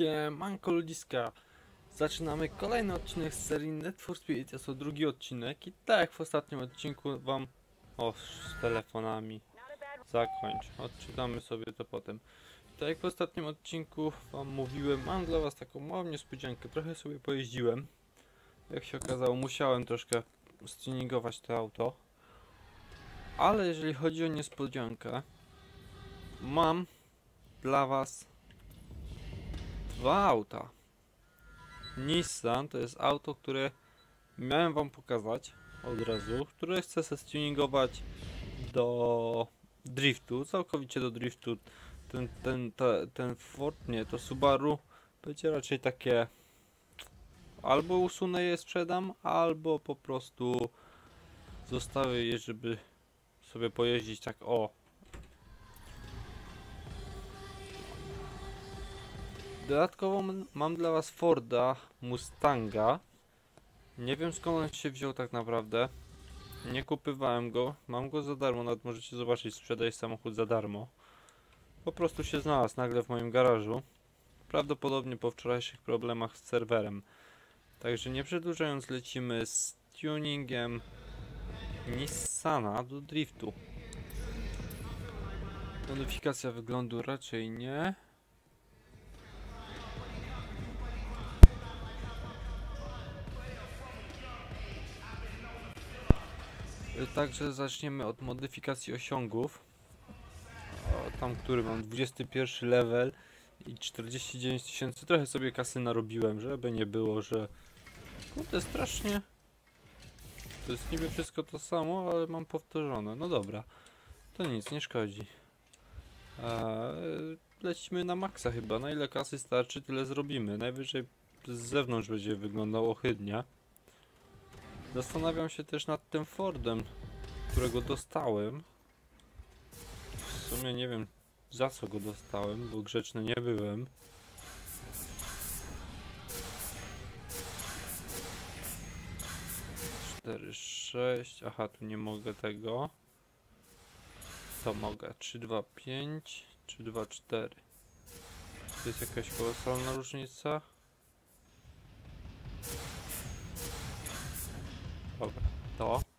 Siemanko ludziska. Zaczynamy kolejny odcinek z serii Net for Speed. Jest to drugi odcinek i tak jak w ostatnim odcinku wam... O, z telefonami. Zakończ, odczytamy sobie to potem. Tak jak w ostatnim odcinku wam mówiłem Mam dla was taką małą niespodziankę. Trochę sobie pojeździłem. Jak się okazało musiałem troszkę stuningować to auto. Ale jeżeli chodzi o niespodziankę Mam dla was dwa auta. Nissan to jest auto, które miałem wam pokazać od razu, które chcę se tuningować do driftu, całkowicie do driftu. Ten, ten, te, ten Ford, nie, to Subaru będzie raczej takie albo usunę je, sprzedam, albo po prostu zostawię je, żeby sobie pojeździć tak o Dodatkowo mam dla was Forda Mustanga. Nie wiem skąd on się wziął tak naprawdę. Nie kupywałem go. Mam go za darmo, nawet możecie zobaczyć, sprzedaję samochód za darmo. Po prostu się znalazł nagle w moim garażu. Prawdopodobnie po wczorajszych problemach z serwerem. Także nie przedłużając lecimy z tuningiem Nissana do driftu. Modyfikacja wyglądu raczej nie. Także zaczniemy od modyfikacji osiągów. O, tam, który mam 21 level i 49 tysięcy. Trochę sobie kasy narobiłem, żeby nie było, że kurde strasznie. To jest niby wszystko to samo, ale mam powtórzone. No dobra, to nic, nie szkodzi. Eee, lecimy na maksa chyba. Na ile kasy starczy, tyle zrobimy. Najwyżej z zewnątrz będzie wyglądało ohydnie. Zastanawiam się też nad tym Fordem, którego dostałem. W sumie nie wiem za co go dostałem, bo grzeczny nie byłem. Cztery, sześć. Aha, tu nie mogę tego. To mogę. 3, 2, 5, 3, 2, 4. To jest jakaś kolosalna różnica. Dobra, to.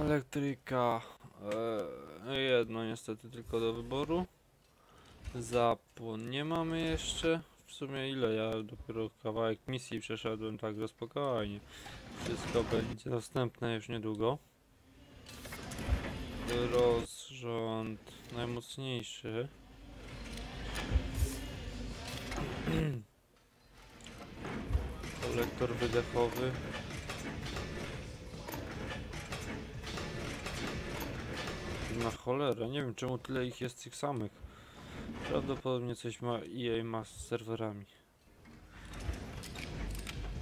Elektryka. E, jedno niestety tylko do wyboru. Zapłon nie mamy jeszcze. W sumie ile ja dopiero kawałek misji przeszedłem tak spokojnie. Wszystko będzie dostępne już niedługo. Rozrząd najmocniejszy. Kolektor wydechowy. Na cholerę, nie wiem czemu tyle ich jest tych samych. Prawdopodobnie coś ma EA ma z serwerami.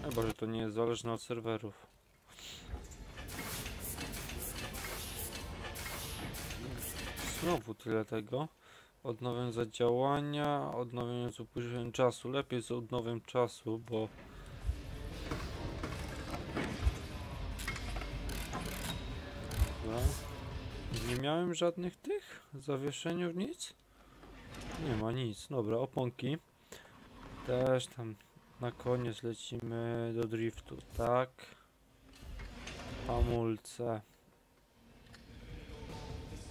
Chyba, że to nie jest zależne od serwerów. Znowu tyle tego. Odnowię zadziałania, odnowię z upływaniem czasu. Lepiej z odnowiem czasu, bo Dobra. Nie miałem żadnych tych zawieszeniów, nic? Nie ma nic. Dobra, oponki. Też tam na koniec lecimy do driftu, tak. Hamulce.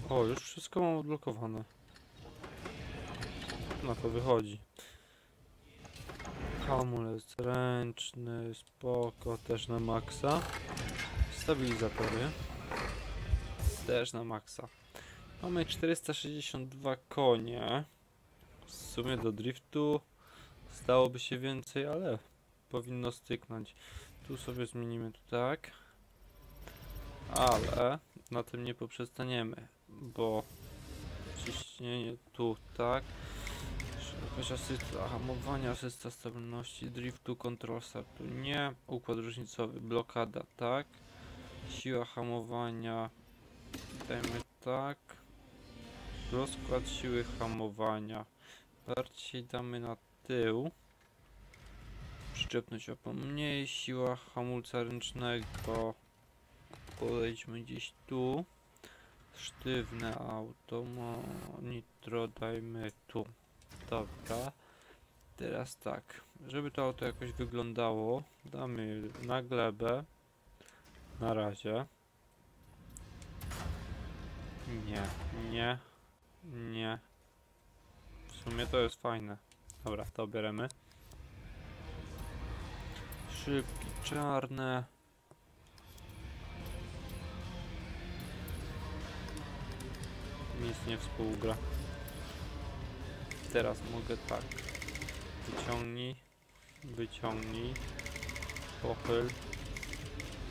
O, już wszystko mam odblokowane. Na to wychodzi. Hamulec ręczny, spoko, też na maksa. Stabilizatory też na maksa. Mamy 462 konie. W sumie do driftu stałoby się więcej, ale powinno styknąć. Tu sobie zmienimy to tak. Ale na tym nie poprzestaniemy, bo ciśnienie tu tak. Jakaś asysta hamowania, asysta stabilności, driftu, control startu nie. Układ różnicowy, blokada tak. Siła hamowania Dajmy tak. Rozkład siły hamowania. Bardziej damy na tył. Przyczepność opon mniej. Siła hamulca ręcznego. Podejdźmy gdzieś tu. Sztywne auto. No, nitro dajmy tu. Dobra. Teraz tak, żeby to auto jakoś wyglądało, damy na glebę. Na razie. Nie, nie, nie. W sumie to jest fajne. Dobra, to bierzemy. Szybki, czarne. Nic nie współgra. Teraz mogę tak. Wyciągnij. Wyciągnij. Pochyl.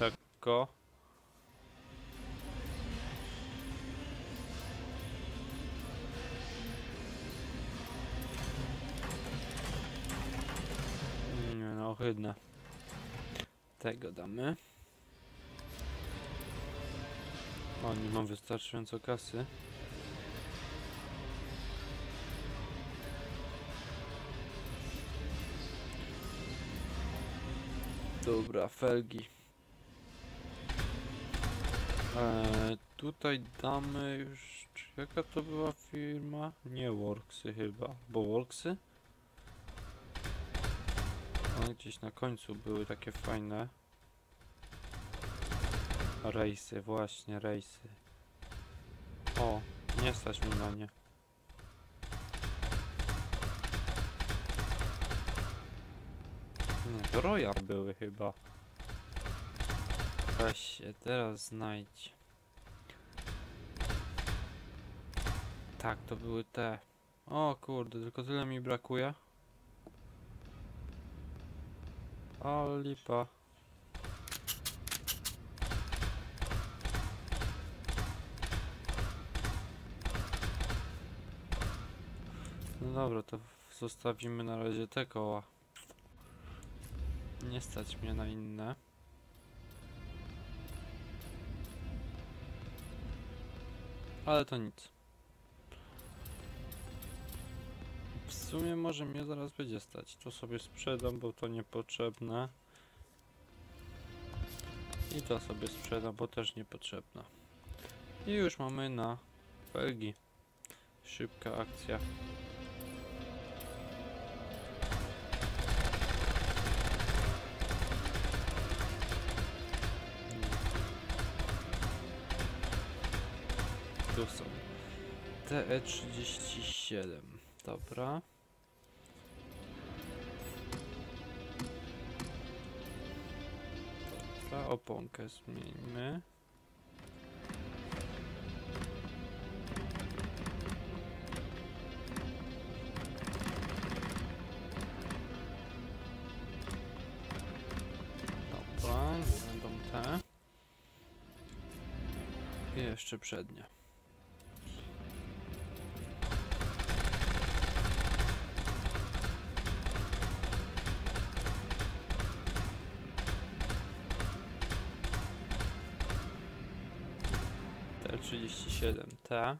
Lekko. Ohydne. Tego damy. O, nie mam wystarczająco kasy. Dobra, felgi. Eee, tutaj damy już... Jaka to była firma? Nie Worksy chyba. Bo Worksy? One gdzieś na końcu były takie fajne. Rejsy, właśnie, rejsy. O, nie stać mi na nie. Nie, to Royal były chyba. Weź się, teraz znajdź. Tak, to były te. O kurde, tylko tyle mi brakuje. O, lipa. No dobra, to zostawimy na razie te koła. Nie stać mnie na inne. Ale to nic. W sumie może mnie zaraz będzie stać. To sobie sprzedam, bo to niepotrzebne. I to sobie sprzedam, bo też niepotrzebne. I już mamy na felgi. Szybka akcja. Tu są. TE37. Dobra. Dobra, oponkę zmieńmy. Dobra, będą te. I jeszcze przednie. T37T.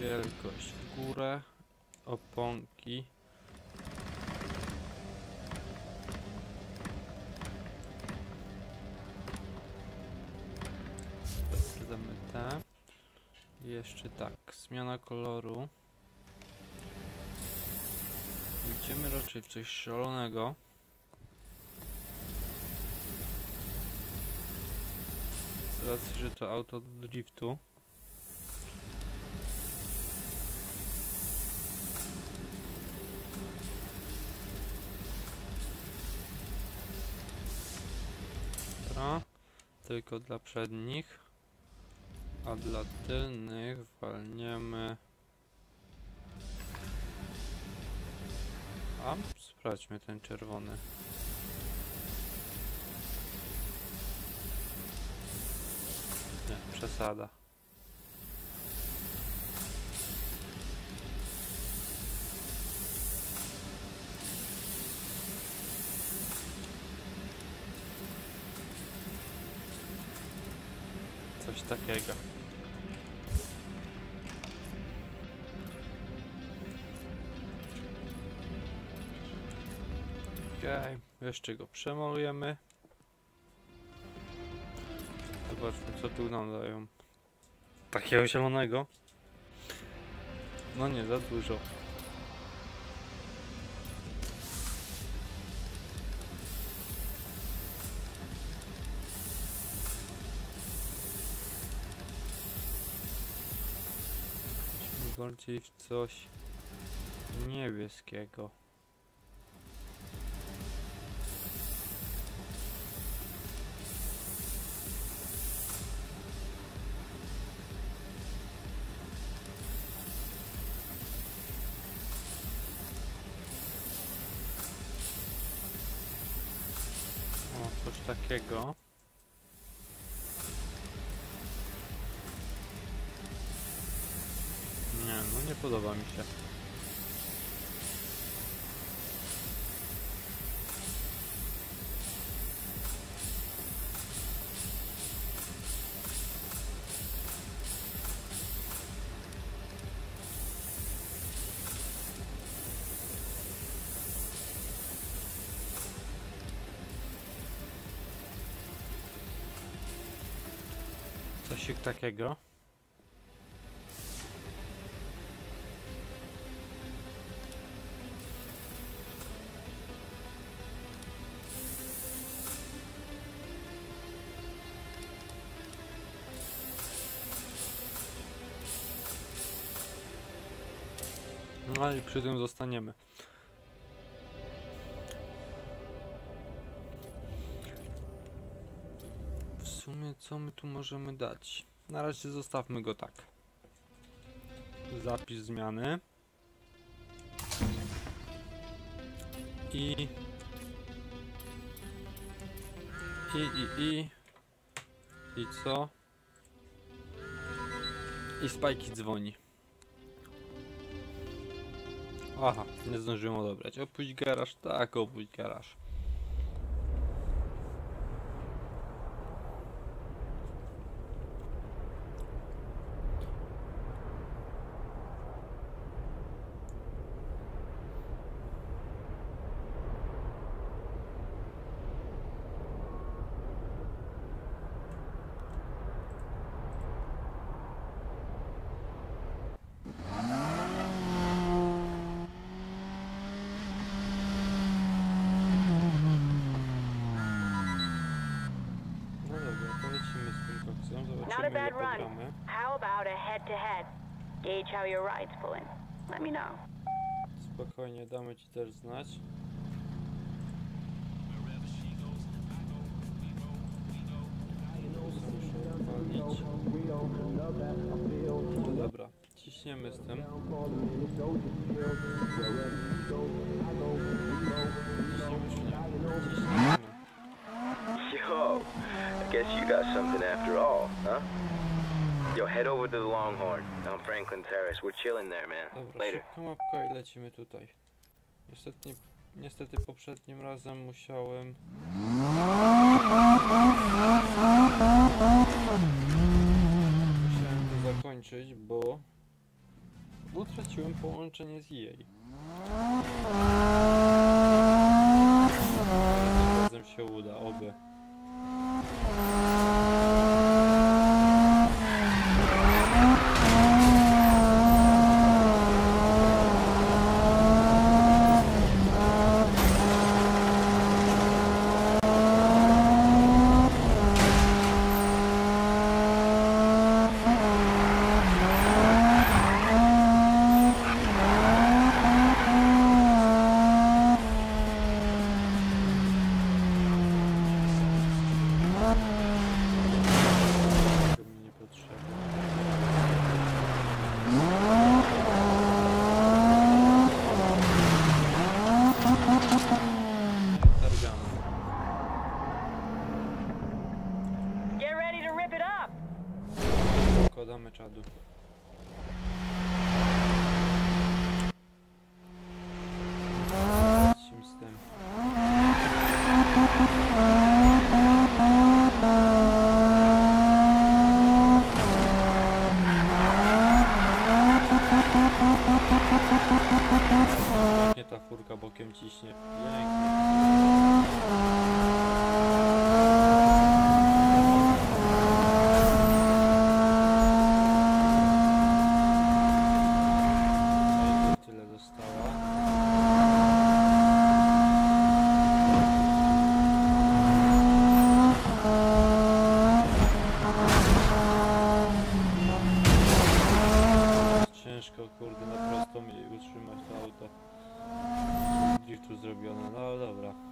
Wielkość w górę. Oponki. I Jeszcze tak, zmiana koloru. Idziemy raczej w coś szalonego. Racji, że to auto do driftu. Dobra. Tylko dla przednich. A dla tylnych walniemy. A, sprawdźmy ten czerwony. Przesada. Coś takiego. Okej, jeszcze go przemalujemy. Zobaczmy co tu nam dają. Takiego zielonego? No nie, za dużo. bardziej w coś niebieskiego. Coś takiego. Nie, no nie podoba mi się. Coś takiego. No i przy tym zostaniemy. Co my tu możemy dać? Na razie zostawmy go tak. Zapis zmiany. I... I, i, i... I co? I Spajki dzwoni. Aha, nie zdążyłem odebrać. Opuść garaż? Tak, opuść garaż. Bad run. How about a head to head? Gauge how your ride's pulling. Let me know. Spokojnie, damy ci też znać. No dobra, ciśniemy z tym. Ciśniemy czy nie? Ciśniemy. Guess you got something after all, huh? Yo, head over to the Longhorn on Franklin Terrace. We're chilling there, man. Dobra, Later. szybka mapka i lecimy tutaj. Niestety, niestety poprzednim razem musiałem... Musiałem to zakończyć, bo utraciłem połączenie z jej. Tym razem się uda, oby. Tego mi nie potrzeba. Targamy. Get ready to rip it up! Kodamy czadu. Lecimy z tym. Furka bokiem ciśnie. Pięknie. Ej, to Tyle dostała. Ciężko kurde na prostą i utrzymać to auto. Driftu zrobione, no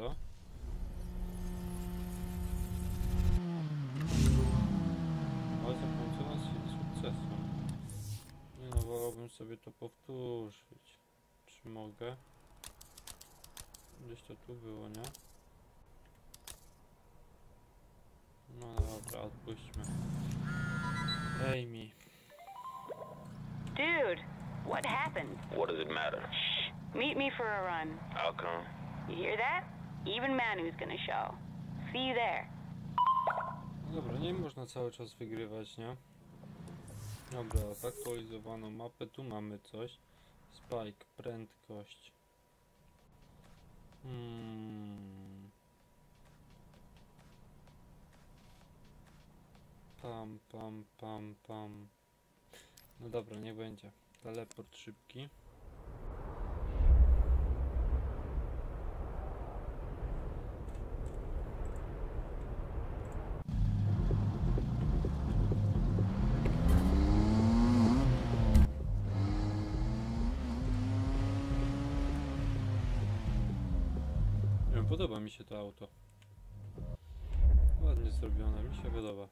co? O, zakończono z sukcesem. Nie no, wolałbym sobie to powtórzyć. Czy mogę? Gdzieś to tu było, nie? No dobra, odpuśćmy. Amy. Dude, what happened? What does it matter? Shh. Meet me for a run. I'll come. You hear that? Even Manu's gonna show. See you there. Dobra, nie można cały czas wygrywać, nie? Dobra, zaktualizowaną mapę, tu mamy coś. Spike, prędkość. Hmm. Pam, pam, pam, pam. No dobra, nie będzie. Teleport szybki. Podoba mi się to auto. Ładnie zrobione, mi się podoba.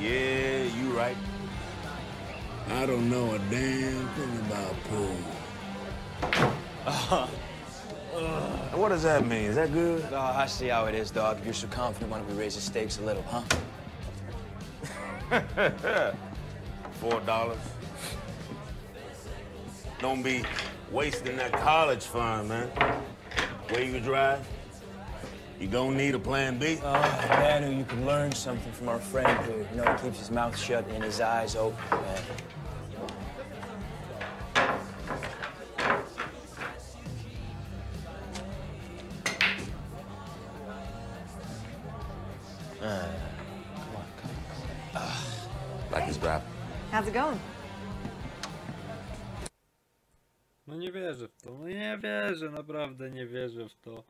Yeah, you right. I don't know a damn thing about pool. Uh, uh. What does that mean? Is that good? Oh, I see how it is, dog. If you're so confident, why don't we raise the stakes a little, huh? Four dollars. Don't be wasting that college fund, man. Where you drive? You gonna need a plan B? Uh, oh, Manu, you can learn something from our friend here. You know, keeps his mouth shut and his eyes open, man. Naprawdę nie wierzę w to.